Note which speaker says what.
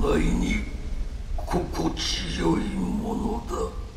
Speaker 1: 外に心地よいものだ。